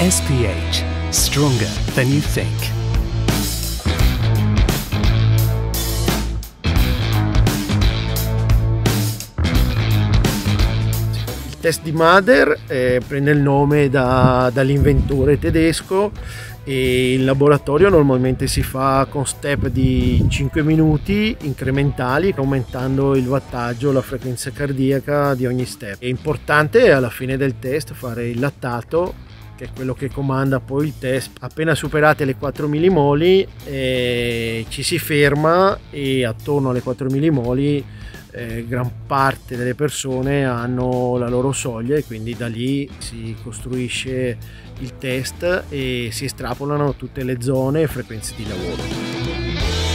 SPH, stronger than you think. Il test di Mader eh, prende il nome da- dall'inventore tedesco e il laboratorio normalmente si fa con step di 5 minuti incrementali aumentando il wattaggio, la frequenza cardiaca di ogni step. È importante alla fine del test fare il lattato che è quello che comanda poi il test. Appena superate le 4 millimoli eh, ci si ferma e attorno alle 4 millimoli eh, gran parte delle persone hanno la loro soglia e quindi da lì si costruisce il test e si estrapolano tutte le zone e frequenze di lavoro.